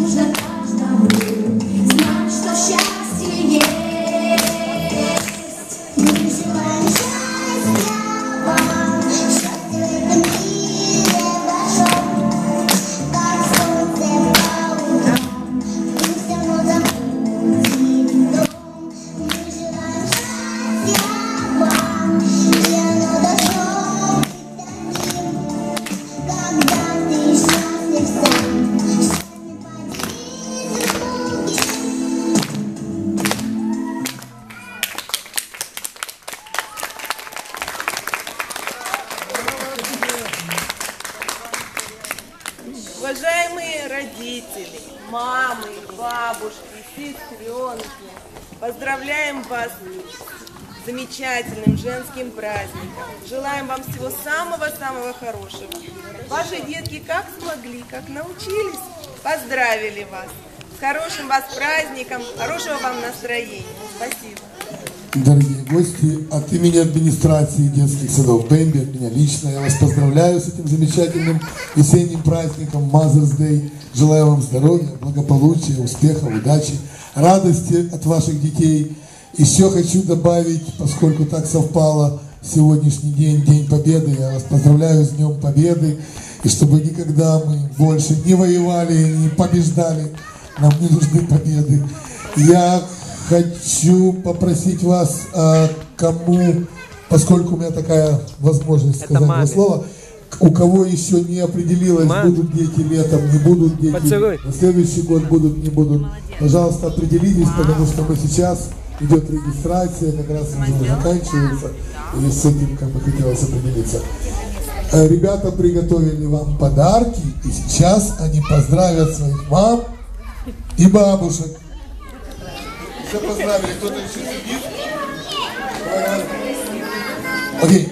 Who's that? Уважаемые родители, мамы, бабушки, сестренки, поздравляем вас с замечательным женским праздником. Желаем вам всего самого-самого хорошего. Ваши детки как смогли, как научились, поздравили вас. С хорошим вас праздником, хорошего вам настроения. Спасибо. Дорогие гости, от имени администрации детских садов Бэмби, от меня лично, я вас поздравляю с этим замечательным весенним праздником Mother's Day. Желаю вам здоровья, благополучия, успехов, удачи, радости от ваших детей. Еще хочу добавить, поскольку так совпало, сегодняшний день, День Победы, я вас поздравляю с Днем Победы, и чтобы никогда мы больше не воевали, не побеждали, нам не нужны победы. Я хочу попросить вас, а, кому, поскольку у меня такая возможность сказать два маме. слова, у кого еще не определилось, Мам. будут дети летом, не будут дети, Поцелуй. на следующий год будут, не будут, пожалуйста, определитесь, потому что мы сейчас идет регистрация, как раз уже заканчивается, и с этим как бы хотелось определиться. Э, Ребята приготовили вам подарки, и сейчас они поздравят своих мам и бабушек. Все поздравили, кто-то еще сидит? Окей,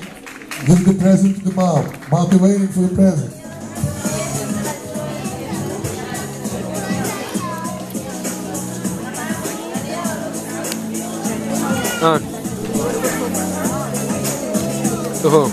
give the present to the mom. Mom, you're waiting for the present. А. Ого.